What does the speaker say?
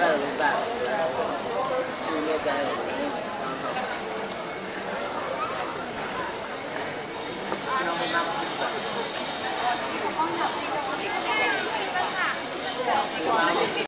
到怎么办？你没干。让我拿去吧。我帮你。